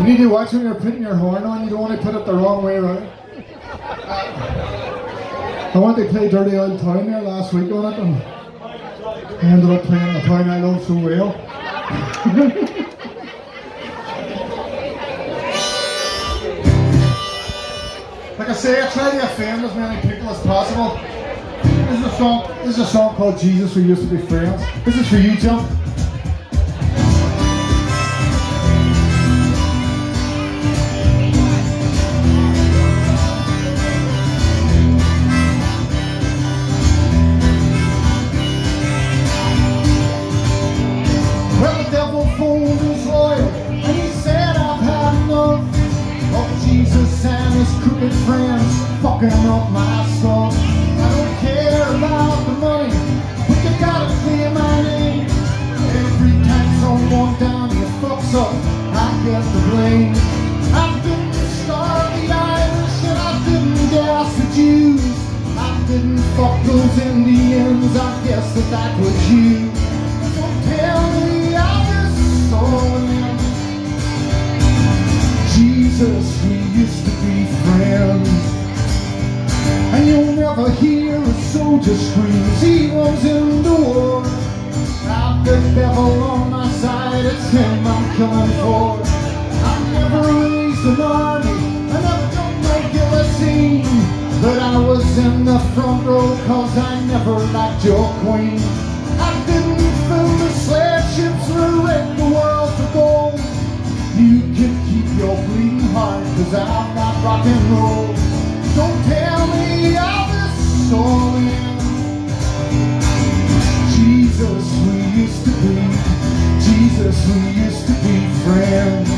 You need to watch when you're putting your horn on, you don't want to put it the wrong way around. I went to play Dirty Old Town there last week on it and I ended up playing the town I love so well. like I say, I try to offend as many people as possible. This is a song, this is a song called Jesus We Used to Be Friends. This is for you, Jump. Fooled his lawyer, and he said, I've had enough of Jesus and his crooked friends fucking up my stuff. I don't care about the money, but you gotta clear my name. Every time someone down here fucks up, I get the blame. I didn't starve the Irish, and I didn't gas the Jews. I didn't fuck those Indians, I guess that that was you. Soldier scream as he runs in the war. I've the devil on my side, it's him I'm coming for. I've never raised an army, I never done no guillotine. But I was in the front row cause I never liked your queen. I didn't fill the slave ships or wreck the world for gold. You can keep your bleeding heart, cause I'm not rock and roll. Don't tell me how this all Jesus, we used to be friends.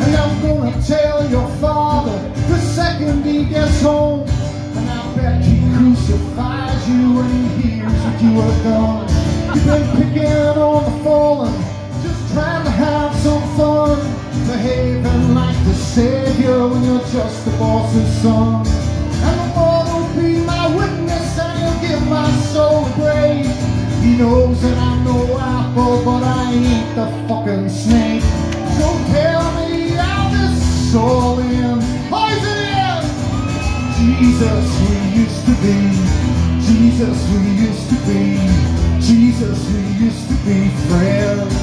And I'm gonna tell your father the second he gets home. And I bet he crucifies you when he hears that you are gone. You've been picking on savior when you're just the boss's son. And the Lord will be my witness and he'll give my soul a grave. He knows that I'm no apple, but I ain't the fucking snake. So tell me how this all ends. Poison in! Jesus, we used to be. Jesus, we used to be. Jesus, we used to be friends.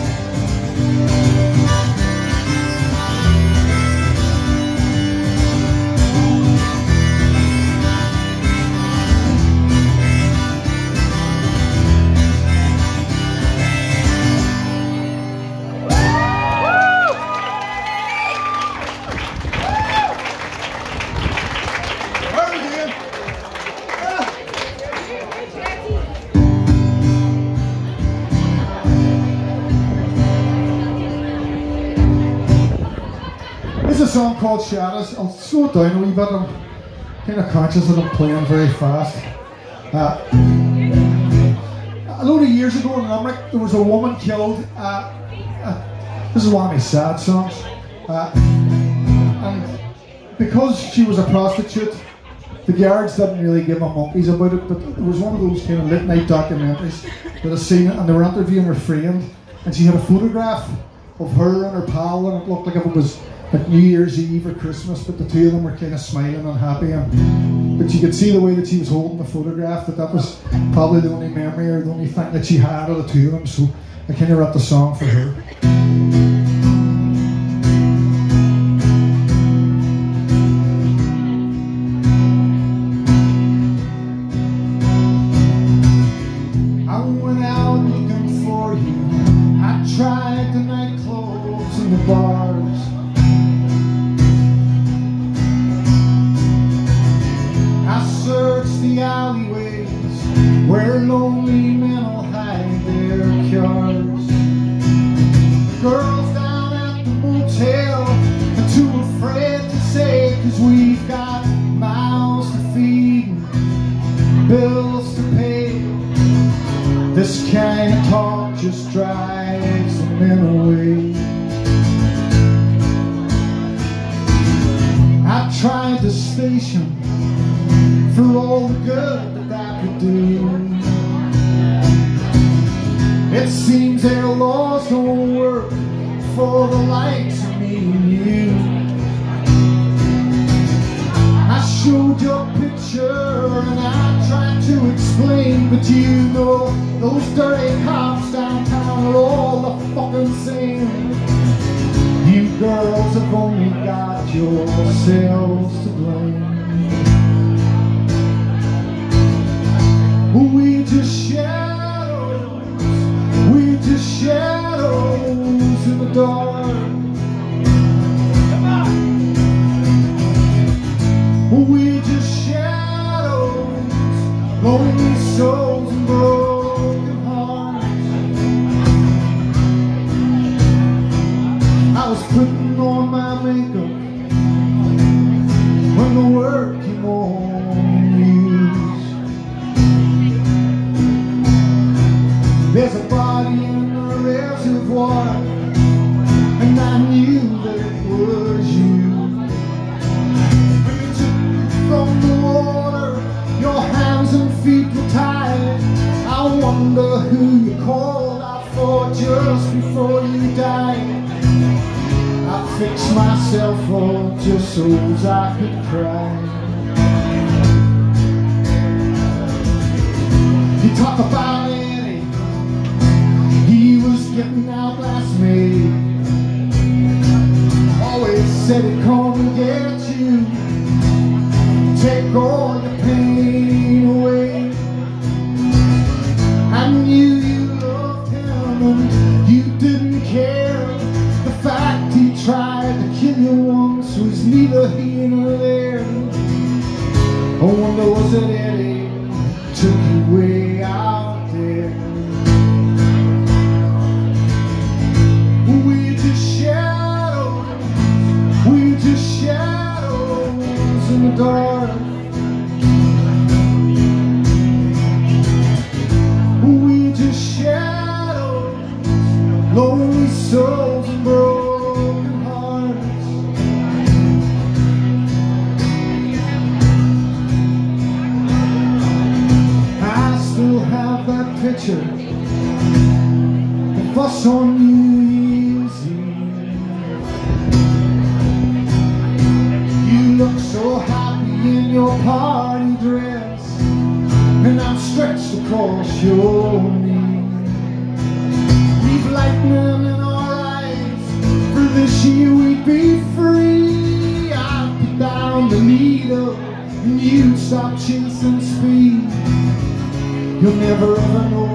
Song called Shadows. I'll slow down a wee bit. I'm kind of conscious that I'm playing very fast. Uh, a load of years ago in Limerick, there was a woman killed. Uh, uh, this is one of my sad songs. Uh, and because she was a prostitute, the guards didn't really give a monkeys about it, but it was one of those kind of late night documentaries that I seen it, and they were interviewing her friend, and she had a photograph of her and her pal, and it looked like if it was like New Year's Eve or Christmas, but the two of them were kind of smiling and happy, and but you could see the way that she was holding the photograph that that was probably the only memory or the only thing that she had of the two of them. So I kind of wrote the song for her. mouths to feed, bills to pay. This kind of talk just drives the men away. I tried to station for all the good that I could do. It seems their laws don't work for the likes showed your picture and I tried to explain, but you know those dirty cops downtown are all the fucking same. You girls have only got yourselves to blame. We just shadows, we just shadows in the dark. Souls and broken hearts. I was putting on my makeup when the work came on news. There's a body in the reservoir, who you called out for just before you died. I fixed myself up just so I could cry. You talk about Eddie, he was getting out last May. Always said he'd come and get you, take all you once was neither here nor there. I wonder was it Eddie took you way out picture of us on New Year's Eve. You look so happy in your party dress, and I'm stretched across your knee. We've lightning in our eyes, for this year we'd be free. I'd put down the needle, and you'd stop chasing. You'll never ever know